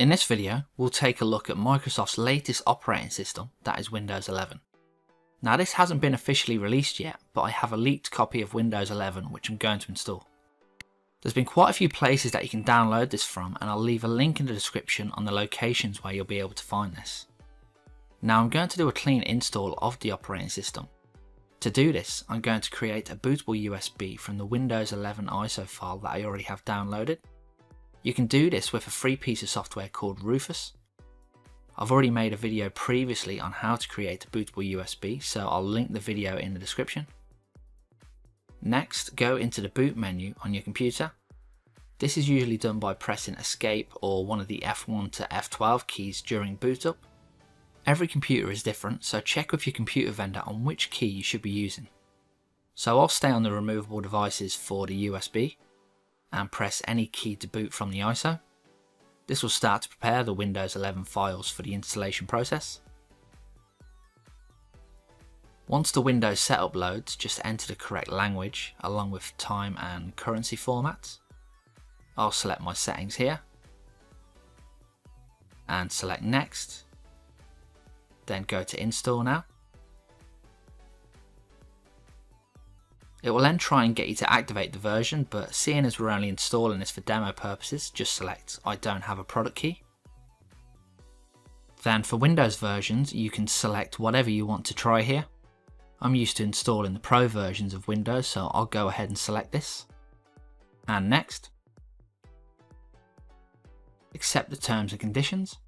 In this video, we'll take a look at Microsoft's latest operating system, that is Windows 11. Now this hasn't been officially released yet, but I have a leaked copy of Windows 11 which I'm going to install. There's been quite a few places that you can download this from and I'll leave a link in the description on the locations where you'll be able to find this. Now I'm going to do a clean install of the operating system. To do this, I'm going to create a bootable USB from the Windows 11 ISO file that I already have downloaded you can do this with a free piece of software called Rufus. I've already made a video previously on how to create a bootable USB, so I'll link the video in the description. Next, go into the boot menu on your computer. This is usually done by pressing escape or one of the F1 to F12 keys during boot up. Every computer is different, so check with your computer vendor on which key you should be using. So I'll stay on the removable devices for the USB, and press any key to boot from the ISO. This will start to prepare the Windows 11 files for the installation process. Once the Windows setup loads, just enter the correct language along with time and currency formats. I'll select my settings here and select next. Then go to install now. It will then try and get you to activate the version, but seeing as we're only installing this for demo purposes, just select I don't have a product key. Then for Windows versions, you can select whatever you want to try here. I'm used to installing the Pro versions of Windows, so I'll go ahead and select this. And next. Accept the terms and conditions.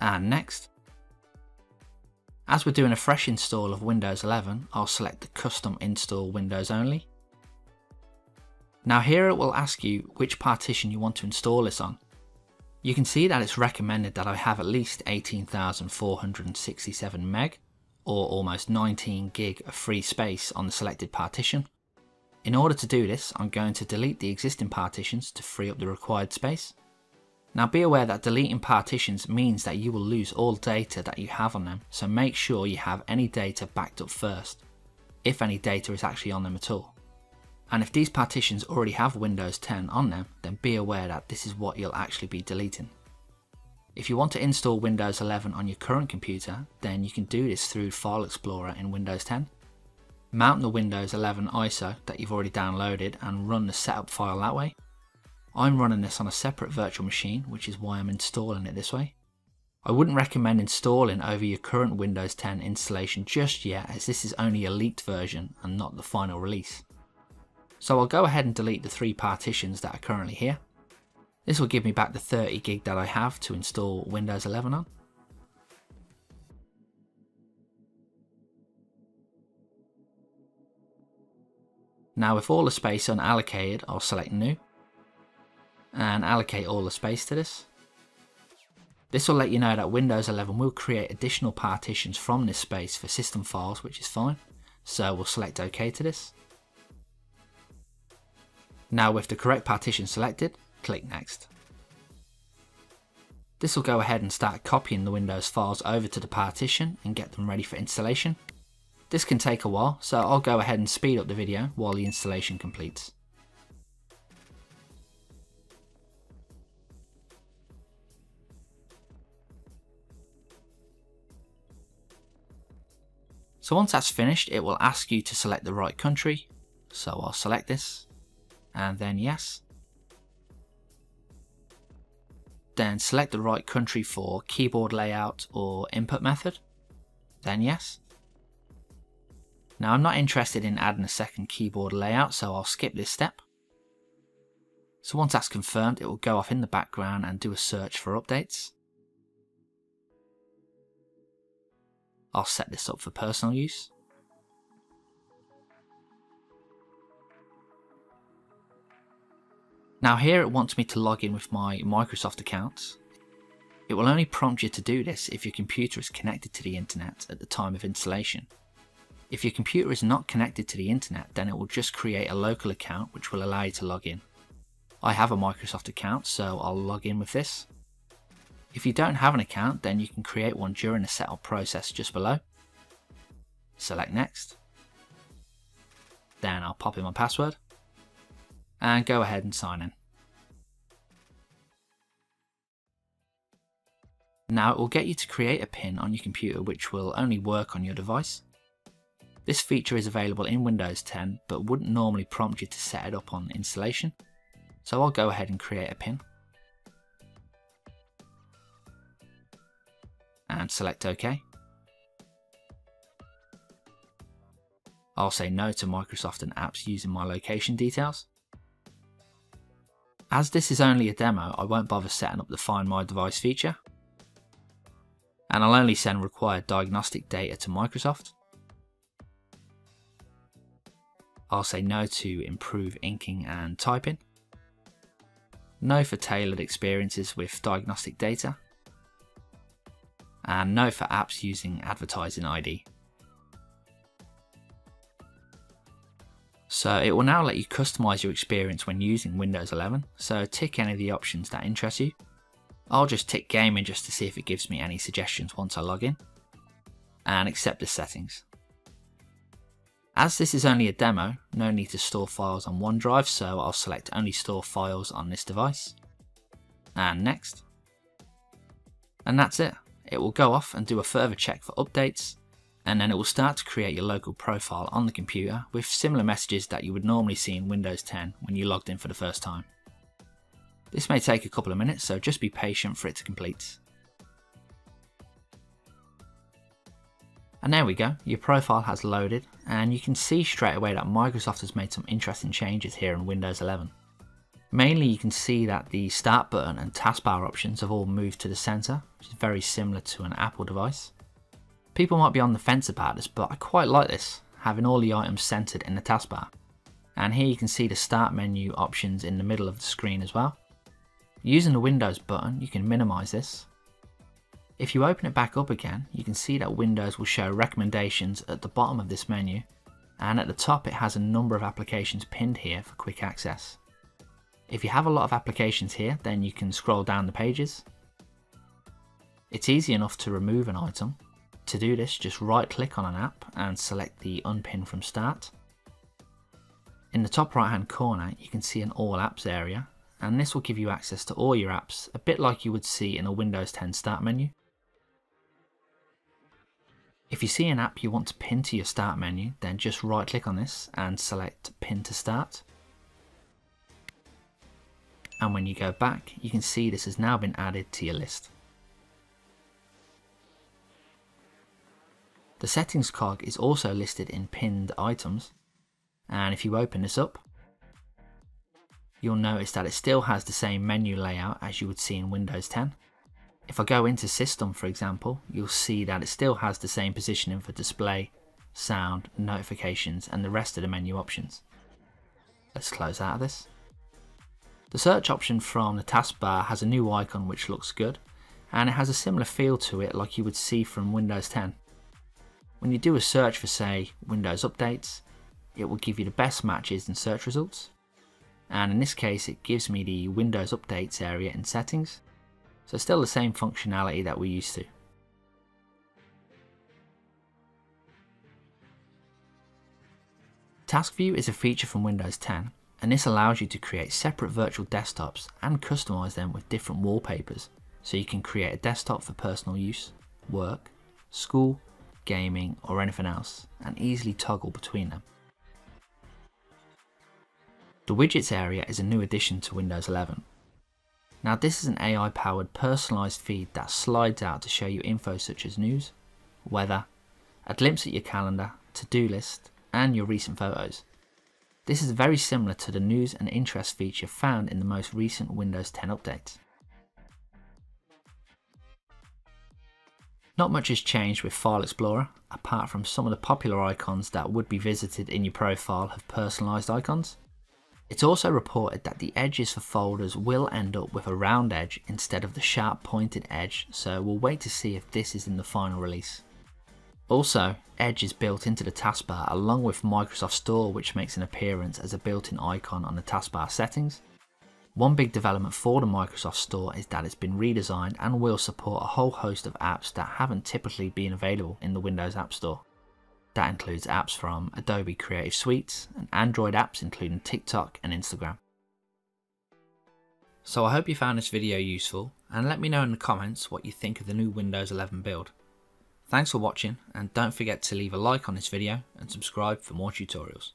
And next. As we're doing a fresh install of Windows 11, I'll select the custom install Windows only. Now here it will ask you which partition you want to install this on. You can see that it's recommended that I have at least 18,467 meg or almost 19 gig of free space on the selected partition. In order to do this, I'm going to delete the existing partitions to free up the required space. Now be aware that deleting partitions means that you will lose all data that you have on them, so make sure you have any data backed up first, if any data is actually on them at all. And if these partitions already have Windows 10 on them, then be aware that this is what you'll actually be deleting. If you want to install Windows 11 on your current computer, then you can do this through File Explorer in Windows 10. Mount the Windows 11 ISO that you've already downloaded and run the setup file that way. I'm running this on a separate virtual machine, which is why I'm installing it this way. I wouldn't recommend installing over your current Windows 10 installation just yet as this is only a leaked version and not the final release. So I'll go ahead and delete the three partitions that are currently here. This will give me back the 30 gig that I have to install Windows 11 on. Now with all the space unallocated, I'll select new and allocate all the space to this. This will let you know that Windows 11 will create additional partitions from this space for system files, which is fine. So we'll select OK to this. Now with the correct partition selected, click Next. This will go ahead and start copying the Windows files over to the partition and get them ready for installation. This can take a while, so I'll go ahead and speed up the video while the installation completes. So once that's finished, it will ask you to select the right country. So I'll select this and then yes. Then select the right country for keyboard layout or input method. Then yes. Now I'm not interested in adding a second keyboard layout, so I'll skip this step. So once that's confirmed, it will go off in the background and do a search for updates. I'll set this up for personal use. Now here it wants me to log in with my Microsoft account. It will only prompt you to do this if your computer is connected to the internet at the time of installation. If your computer is not connected to the internet then it will just create a local account which will allow you to log in. I have a Microsoft account so I'll log in with this. If you don't have an account, then you can create one during the setup process just below. Select next. Then I'll pop in my password and go ahead and sign in. Now it will get you to create a pin on your computer which will only work on your device. This feature is available in Windows 10 but wouldn't normally prompt you to set it up on installation. So I'll go ahead and create a pin. And select OK. I'll say no to Microsoft and apps using my location details. As this is only a demo, I won't bother setting up the Find My Device feature. And I'll only send required diagnostic data to Microsoft. I'll say no to improve inking and typing. No for tailored experiences with diagnostic data. And no for apps using advertising ID. So it will now let you customize your experience when using Windows 11, so tick any of the options that interest you. I'll just tick gaming just to see if it gives me any suggestions once I log in, and accept the settings. As this is only a demo, no need to store files on OneDrive, so I'll select only store files on this device, and next. And that's it, it will go off and do a further check for updates, and then it will start to create your local profile on the computer with similar messages that you would normally see in Windows 10 when you logged in for the first time. This may take a couple of minutes, so just be patient for it to complete. And there we go, your profile has loaded, and you can see straight away that Microsoft has made some interesting changes here in Windows 11. Mainly you can see that the start button and taskbar options have all moved to the centre, which is very similar to an Apple device. People might be on the fence about this, but I quite like this, having all the items centered in the taskbar. And here you can see the start menu options in the middle of the screen as well. Using the Windows button, you can minimize this. If you open it back up again, you can see that Windows will show recommendations at the bottom of this menu, and at the top it has a number of applications pinned here for quick access. If you have a lot of applications here, then you can scroll down the pages. It's easy enough to remove an item, to do this, just right click on an app and select the unpin from start. In the top right hand corner you can see an all apps area and this will give you access to all your apps a bit like you would see in a Windows 10 start menu. If you see an app you want to pin to your start menu then just right click on this and select pin to start. And when you go back you can see this has now been added to your list. The settings cog is also listed in pinned items and if you open this up you'll notice that it still has the same menu layout as you would see in Windows 10. If I go into system for example you'll see that it still has the same positioning for display, sound, notifications and the rest of the menu options. Let's close out of this. The search option from the taskbar has a new icon which looks good and it has a similar feel to it like you would see from Windows 10. When you do a search for say Windows Updates, it will give you the best matches and search results. And in this case it gives me the Windows Updates area in settings, so still the same functionality that we're used to. Task View is a feature from Windows 10 and this allows you to create separate virtual desktops and customize them with different wallpapers so you can create a desktop for personal use, work, school, gaming or anything else and easily toggle between them. The widgets area is a new addition to Windows 11. Now this is an AI powered personalised feed that slides out to show you info such as news, weather, a glimpse at your calendar, to-do list and your recent photos. This is very similar to the news and interest feature found in the most recent Windows 10 updates. Not much has changed with File Explorer, apart from some of the popular icons that would be visited in your profile have personalised icons. It's also reported that the edges for folders will end up with a round edge instead of the sharp pointed edge, so we'll wait to see if this is in the final release. Also, Edge is built into the taskbar along with Microsoft Store which makes an appearance as a built-in icon on the taskbar settings, one big development for the Microsoft Store is that it's been redesigned and will support a whole host of apps that haven't typically been available in the Windows App Store. That includes apps from Adobe Creative Suite and Android apps including TikTok and Instagram. So I hope you found this video useful and let me know in the comments what you think of the new Windows 11 build. Thanks for watching and don't forget to leave a like on this video and subscribe for more tutorials.